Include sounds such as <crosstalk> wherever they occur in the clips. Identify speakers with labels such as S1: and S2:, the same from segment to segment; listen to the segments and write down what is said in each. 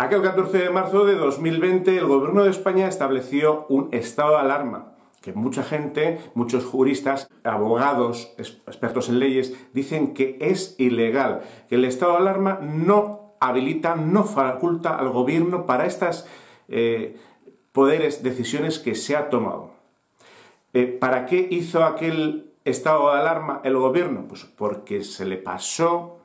S1: Aquel 14 de marzo de 2020 el gobierno de España estableció un estado de alarma que mucha gente, muchos juristas, abogados, expertos en leyes, dicen que es ilegal, que el estado de alarma no habilita, no faculta al gobierno para estas eh, poderes, decisiones que se ha tomado. Eh, ¿Para qué hizo aquel estado de alarma el gobierno? Pues porque se le pasó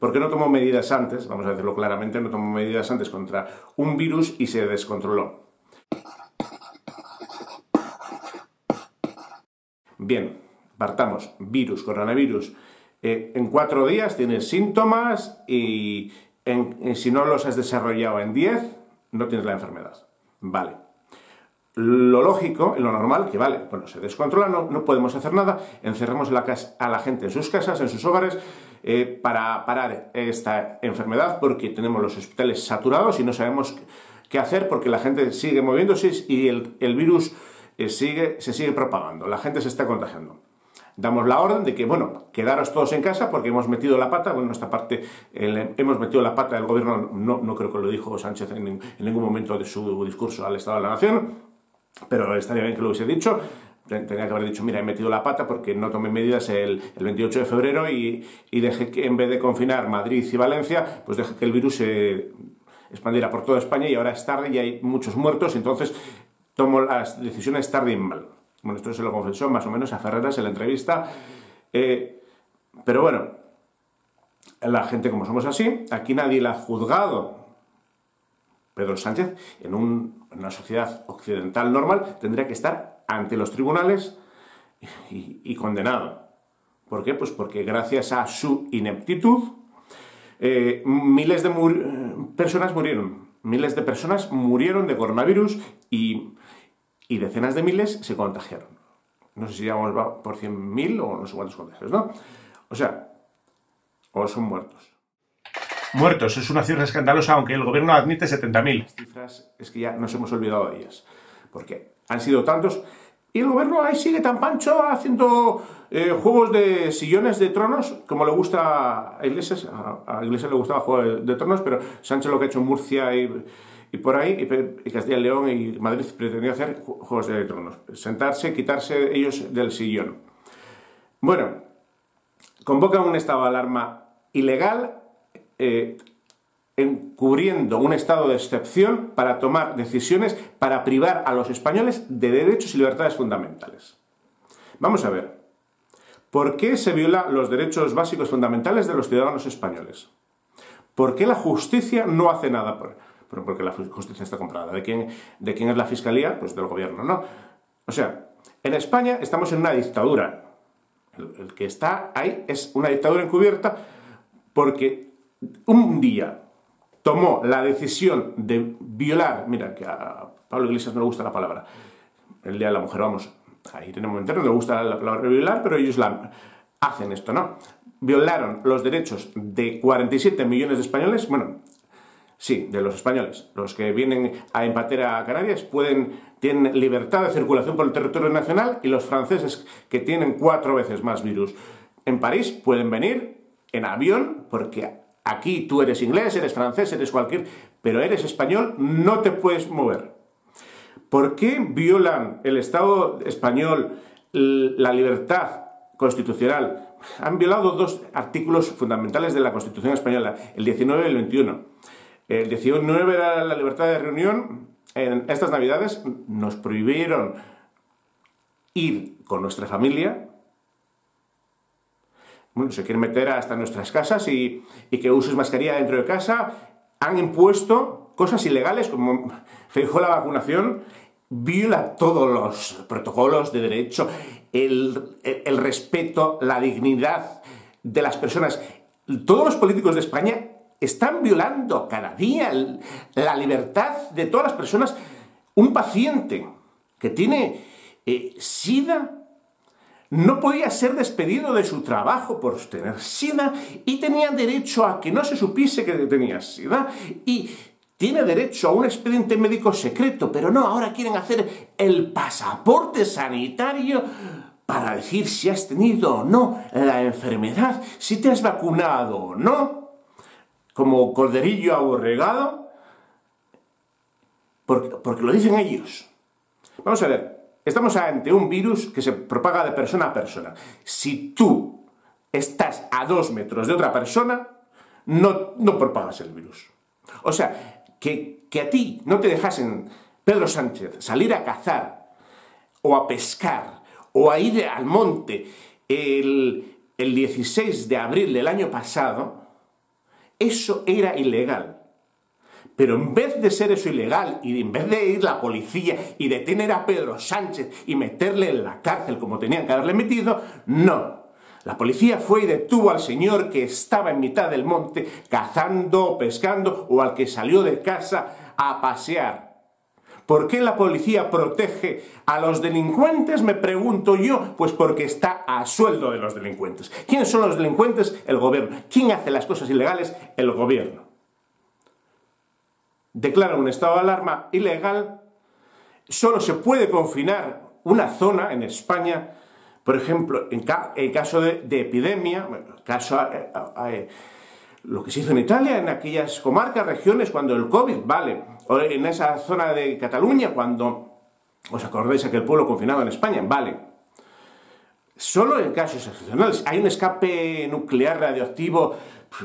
S1: porque no tomó medidas antes, vamos a decirlo claramente, no tomó medidas antes contra un virus y se descontroló. Bien, partamos, virus, coronavirus. Eh, en cuatro días tienes síntomas y si no los has desarrollado en diez, no tienes la enfermedad. Vale. Lo lógico, lo normal, que vale, bueno, se descontrola, no, podemos hacer nada, encerremos a la gente en sus casas, en sus hogares, eh, para parar esta enfermedad porque tenemos los hospitales saturados y no sabemos qué hacer porque la gente sigue moviéndose y el, virus eh, sigue, se sigue propagando, la gente se está contagiando. Damos la orden de que, bueno, quedaros todos en casa porque hemos metido la pata, bueno, esta parte, hemos metido la pata del gobierno, no, no creo que lo dijo Sánchez en, en ningún momento de su discurso al Estado de la Nación, pero estaría bien que lo hubiese dicho, Tenía que haber dicho, mira, he metido la pata porque no tomé medidas el, 28 de febrero y, dejé que en vez de confinar Madrid y Valencia, pues dejé que el virus se expandiera por toda España y ahora es tarde y hay muchos muertos, entonces tomo las decisiones tarde y mal. Bueno, esto se lo confesó más o menos a Ferreras en la entrevista. Eh, pero bueno, la gente como somos así, aquí nadie la ha juzgado. Pedro Sánchez, en una sociedad occidental normal, tendría que estar ante los tribunales y, condenado. ¿Por qué? Pues porque gracias a su ineptitud, eh, miles de personas murieron. Miles de personas murieron de coronavirus y, decenas de miles se contagiaron. No sé si llegamos por 100.000 o no sé cuántos contagios, ¿no? O sea, o son muertos. Muertos, es una cifra escandalosa, aunque el gobierno admite 70.000. Las cifras es que ya nos hemos olvidado de ellas. Porque han sido tantos y el gobierno ahí sigue tan pancho haciendo eh, juegos de sillones de tronos, como le gusta a Iglesias. A, Iglesias le gustaba jugar de, tronos, pero Sánchez lo que ha hecho en Murcia y, por ahí, y, Castilla y León y Madrid pretendía hacer juegos de tronos. Sentarse, quitarse ellos del sillón. Bueno, convoca un estado de alarma ilegal. Eh, encubriendo un estado de excepción para tomar decisiones para privar a los españoles de derechos y libertades fundamentales. Vamos a ver, ¿por qué se violan los derechos básicos fundamentales de los ciudadanos españoles? ¿Por qué la justicia no hace nada? Por, porque la justicia está comprada. ¿De quién, ¿De quién es la fiscalía? Pues del gobierno, ¿no? O sea, en España estamos en una dictadura. el que está ahí es una dictadura encubierta porque un día tomó la decisión de violar, mira, que a Pablo Iglesias no le gusta la palabra, el Día de la Mujer, vamos, ahí tenemos un interno, no le gusta la palabra violar, pero ellos la hacen esto, ¿no? Violaron los derechos de 47 millones de españoles, bueno, sí, de los españoles, los que vienen a empater a Canarias pueden, tienen libertad de circulación por el territorio nacional y los franceses que tienen cuatro veces más virus en París pueden venir en avión porque Aquí tú eres inglés, eres francés, eres cualquier, pero eres español, no te puedes mover. ¿Por qué violan el Estado español la libertad constitucional? Han violado dos artículos fundamentales de la Constitución española, el 19 y el 21. El 19 era la libertad de reunión. En estas Navidades nos prohibieron ir con nuestra familia bueno, se quieren meter hasta nuestras casas y, que uses mascarilla dentro de casa. Han impuesto cosas ilegales como <laughs> fijo la vacunación, viola todos los protocolos de derecho, el, respeto, la dignidad de las personas. Todos los políticos de España están violando cada día la libertad de todas las personas. Un paciente que tiene eh, SIDA no podía ser despedido de su trabajo por tener SIDA y tenía derecho a que no se supiese que tenía SIDA y tiene derecho a un expediente médico secreto, pero no, ahora quieren hacer el pasaporte sanitario para decir si has tenido o no la enfermedad, si te has vacunado o no. Como corderillo aborregado, porque, porque lo dicen ellos. Vamos a ver, estamos ante un virus que se propaga de persona a persona. Si tú estás a dos metros de otra persona, no, no propagas el virus. O sea, que, que a ti no te dejasen Pedro Sánchez salir a cazar o a pescar o a ir al monte el, el 16 de abril del año pasado, eso era ilegal. Pero en vez de ser eso ilegal y en vez de ir la policía y detener a Pedro Sánchez y meterle en la cárcel como tenían que haberle metido, no. La policía fue y detuvo al señor que estaba en mitad del monte cazando, pescando o al que salió de casa a pasear. ¿Por qué la policía protege a los delincuentes? Me pregunto yo. Pues porque está a sueldo de los delincuentes. ¿Quiénes son los delincuentes? El gobierno. ¿Quién hace las cosas ilegales? El gobierno. Declara un estado de alarma ilegal. Solo se puede confinar una zona en España, por ejemplo, en, caso de, epidemia, caso... Eh, eh, lo que se hizo en Italia, en aquellas comarcas, regiones, cuando el COVID, vale, o en esa zona de Cataluña, cuando os acordáis aquel pueblo confinado en España, vale. Solo en casos excepcionales. Hay un escape nuclear radioactivo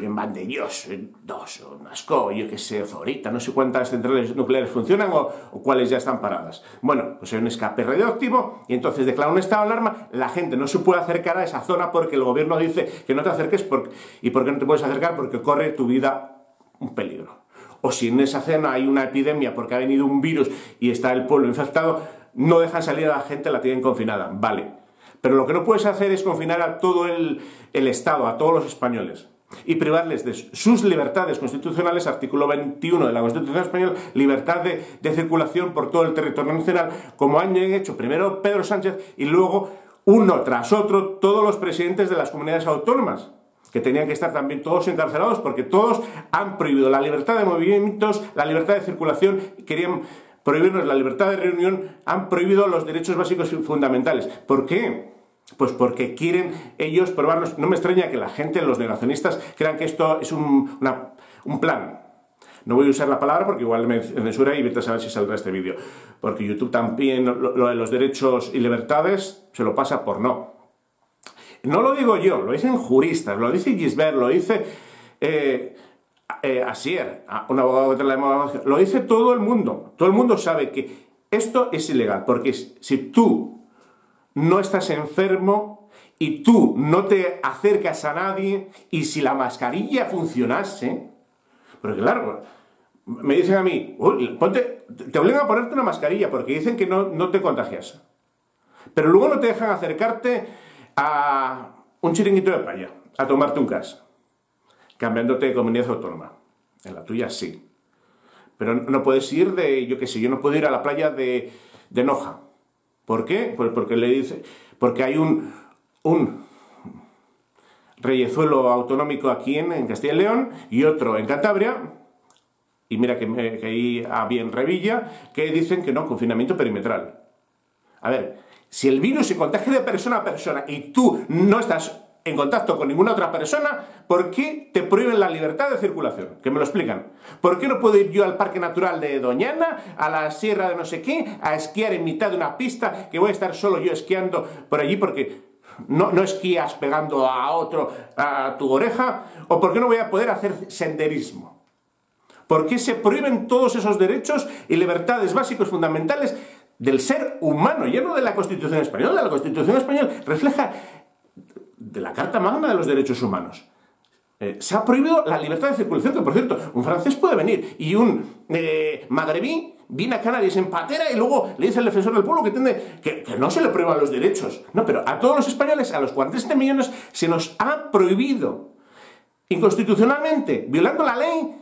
S1: en Vandellós, dos, o Nasco, yo que sé, Zorita, no sé cuántas centrales nucleares funcionan o, cuáles ya están paradas. Bueno, pues hay un escape radioactivo y entonces declara un estado de alarma, la gente no se puede acercar a esa zona porque el gobierno dice que no te acerques porque, y porque no te puedes acercar porque corre tu vida un peligro. O si en esa zona hay una epidemia porque ha venido un virus y está el pueblo infectado, no dejan salir a la gente, la tienen confinada. Vale. Pero lo que no puedes hacer es confinar a todo el, Estado, a todos los españoles y privarles de sus libertades constitucionales, artículo 21 de la Constitución española, libertad de, circulación por todo el territorio nacional, como han hecho primero Pedro Sánchez y luego uno tras otro todos los presidentes de las comunidades autónomas que tenían que estar también todos encarcelados porque todos han prohibido la libertad de movimientos, la libertad de circulación, querían prohibirnos la libertad de reunión, han prohibido los derechos básicos y fundamentales. ¿Por qué? Pues porque quieren ellos probarnos. No me extraña que la gente, los negacionistas, crean que esto es un, plan. No voy a usar la palabra porque igual me censura y vete a saber si saldrá este vídeo. Porque YouTube también lo, de los derechos y libertades se lo pasa por no. No lo digo yo, lo dicen juristas, lo dice Gisbert, lo dice eh, eh, Asier, un abogado de la lo dice todo el mundo. Todo el mundo sabe que esto es ilegal, porque si tú no estás enfermo y tú no te acercas a nadie y si la mascarilla funcionase, porque claro, me dicen a mí, ponte, te obligan a ponerte una mascarilla porque dicen que no, no te contagias. Pero luego no te dejan acercarte a un chiringuito de playa, a tomarte un gas, cambiándote de comunidad autónoma. En la tuya sí. Pero no puedes ir de, yo qué sé, yo no puedo ir a la playa de, de Noja ¿Por qué? Pues porque le dice, porque hay un, un reyezuelo autonómico aquí en, Castilla y León y otro en Cantabria, y mira que, que ahí había en Revilla, que dicen que no, confinamiento perimetral. A ver, si el virus se contagia de persona a persona y tú no estás en contacto con ninguna otra persona, ¿por qué te prohíben la libertad de circulación? Que me lo explican. ¿Por qué no puedo ir yo al Parque Natural de Doñana, a la Sierra de no sé qué, a esquiar en mitad de una pista, que voy a estar solo yo esquiando por allí porque no, no esquías pegando a otro, a tu oreja? ¿O por qué no voy a poder hacer senderismo? ¿Por qué se prohíben todos esos derechos y libertades básicos fundamentales del ser humano, ya no de la Constitución española? La Constitución española refleja de la Carta Magna de los Derechos Humanos. Eh, se ha prohibido la libertad de circulación, que por cierto, un francés puede venir y un eh, magrebí viene a Canarias en patera y luego le dice al defensor del pueblo que, tiene, que, no se le prohíban los derechos. No, pero a todos los españoles, a los 47 millones, se nos ha prohibido inconstitucionalmente, violando la ley,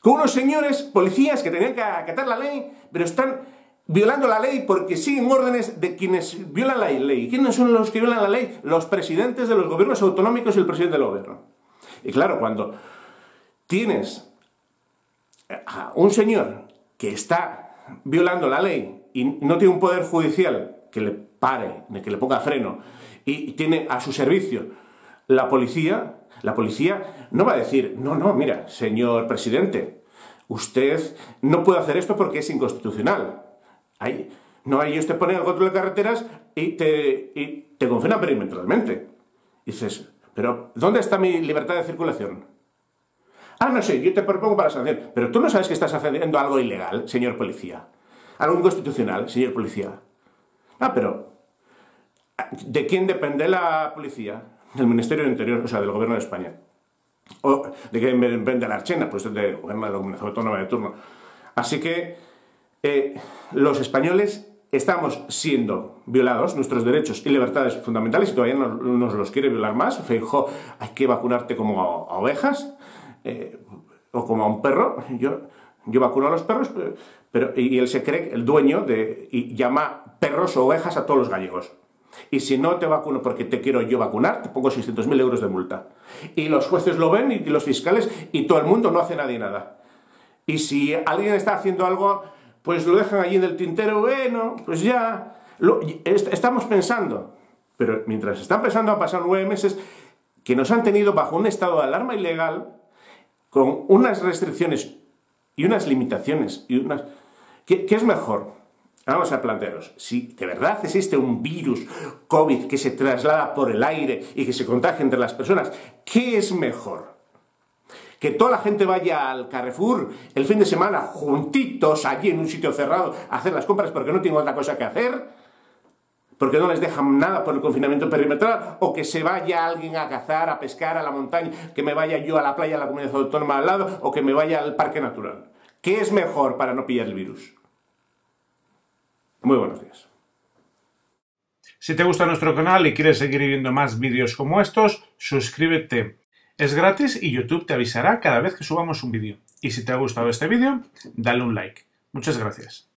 S1: con unos señores policías que tenían que acatar la ley, pero están violando la ley porque siguen órdenes de quienes violan la ley. ¿Quiénes son los que violan la ley? Los presidentes de los gobiernos autonómicos y el presidente del gobierno. Y claro, cuando tienes a un señor que está violando la ley y no tiene un poder judicial que le pare, que le ponga freno, y tiene a su servicio la policía, la policía no va a decir, no, no, mira, señor presidente, usted no puede hacer esto porque es inconstitucional. Ahí, no, ahí usted pone el control de carreteras y te, y te confinan perimetralmente. dices, pero ¿dónde está mi libertad de circulación? Ah, no sé, yo te propongo para sanción. Pero tú no sabes que estás haciendo algo ilegal, señor policía. Algo inconstitucional, señor policía. Ah, pero ¿de quién depende la policía? Del Ministerio del Interior, o sea, del Gobierno de España. ¿O de quién depende la Archena? Pues del Gobierno de la Comunidad Autónoma de turno. Así que eh, los españoles estamos siendo violados, nuestros derechos y libertades fundamentales, y todavía nos los quiere violar más. Feijo, hay que vacunarte como a, ovejas eh, o como a un perro. Yo, yo vacuno a los perros, pero, y él se cree, el dueño, de, y llama perros o ovejas a todos los gallegos. Y si no te vacuno porque te quiero yo vacunar, te pongo 600.000 euros de multa. Y los jueces lo ven y los fiscales y todo el mundo no hace nadie nada. Y si alguien está haciendo algo, pues lo dejan allí en el tintero, bueno, pues ya, estamos pensando. Pero mientras están pensando, han pasado nueve meses que nos han tenido bajo un estado de alarma ilegal, con unas restricciones y unas limitaciones y unas... ¿Qué, qué es mejor? Vamos a plantearos, si de verdad existe un virus COVID que se traslada por el aire y que se contagia entre las personas, ¿qué es mejor? Que toda la gente vaya al Carrefour el fin de semana juntitos allí en un sitio cerrado a hacer las compras porque no tienen otra cosa que hacer, porque no les dejan nada por el confinamiento perimetral, o que se vaya alguien a cazar, a pescar a la montaña, que me vaya yo a la playa, a la comunidad autónoma al lado, o que me vaya al parque natural. ¿Qué es mejor para no pillar el virus? Muy buenos días.
S2: Si te gusta nuestro canal y quieres seguir viendo más vídeos como estos, suscríbete. Es gratis y YouTube te avisará cada vez que subamos un vídeo. Y si te ha gustado este vídeo, dale un like. Muchas gracias.